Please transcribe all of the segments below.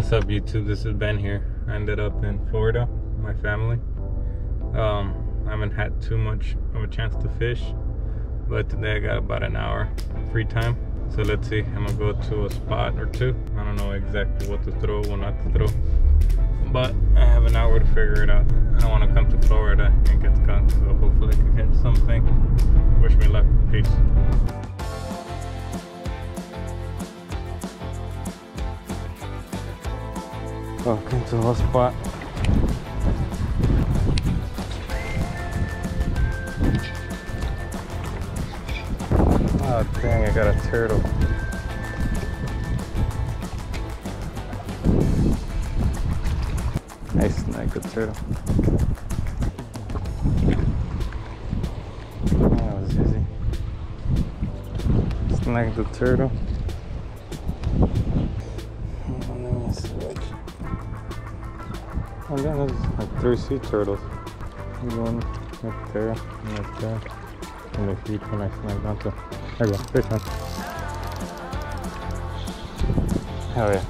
What's up YouTube? This is Ben here. I ended up in Florida, with my family. Um, I haven't had too much of a chance to fish, but today I got about an hour free time. So let's see, I'm gonna go to a spot or two. I don't know exactly what to throw, what not to throw, but I have an hour to figure it out. I don't wanna come to Florida and get skunked, so hopefully I can catch something. Wish me luck, peace. Welcome to the hot spot. Oh dang, I got a turtle. Nice snagged a turtle. That was easy. Snagged the turtle. And then there's like three sea turtles. One up there, and up there. And the huge one I snagged onto. There you go, fish one. Hell yeah.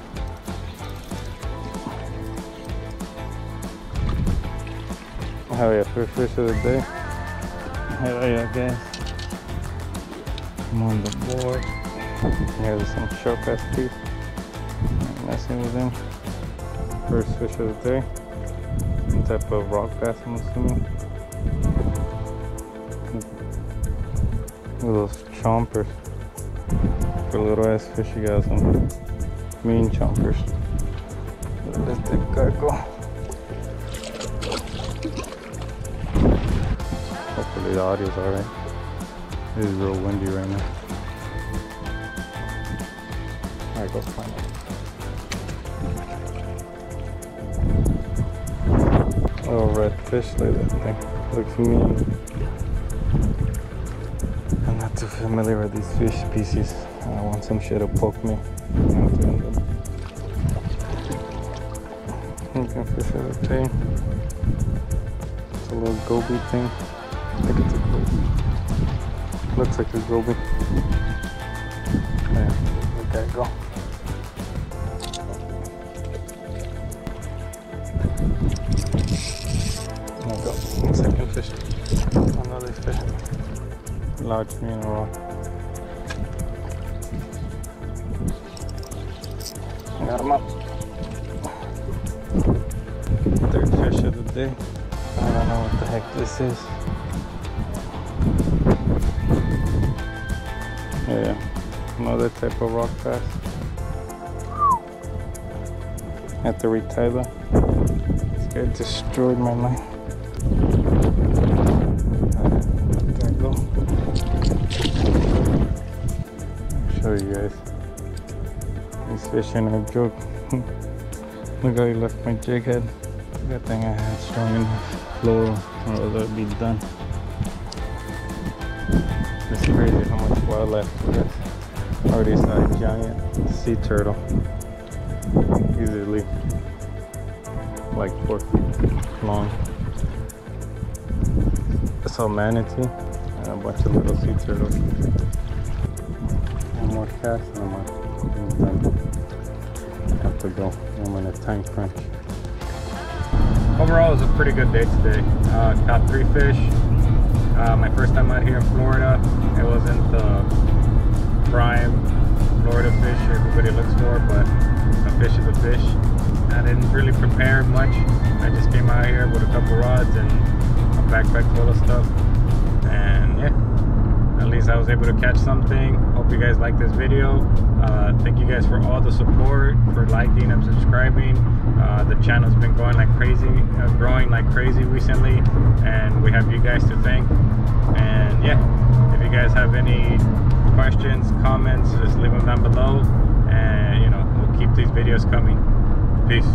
Hell yeah, first fish of the day. Hell yeah, guys. I'm on the board. Here's some sharp ass teeth. Messing with them. First fish of the day. Type of rock bass, I'm assuming. Little chompers. For little ass fish, you got some mean chompers. Let that guy go. Hopefully the audio's alright. It is real windy right now. Alright, go find it. Little red fish, at that thing. Looks mean. I'm not too familiar with these fish species. I want some shit to poke me. Looking fish of the day. It's a little goby thing. I think it's a goby. Looks like a goby. Yeah, let that go. There we go. Second fish. Another fish. Large rock. Got him up. Third fish of the day. I don't know what the heck this is. Yeah, another type of rock bass. Have to retie This guy destroyed my we go. Show you guys. These fish ain't a joke. Look how he left my jig head. Good thing I had strong enough flow or else I'd be done. It's crazy how much wildlife there is. Already saw a giant sea turtle. Easily like four feet long. I saw manatee and a bunch of little sea turtles. One more cast and I'm done. Have to go. I'm in a time crunch. Overall, it was a pretty good day today. Uh, caught three fish. Uh, my first time out here in Florida. It wasn't the prime Florida fish everybody looks for, but a fish is a fish. I didn't really prepare much. I just came out here with a couple rods and a backpack full of stuff. And yeah, at least I was able to catch something. Hope you guys like this video. Uh, thank you guys for all the support, for liking and subscribing. Uh, the channel's been going like crazy, uh, growing like crazy recently, and we have you guys to thank. And yeah, if you guys have any questions, comments, just leave them down below, and you know we'll keep these videos coming. Peace.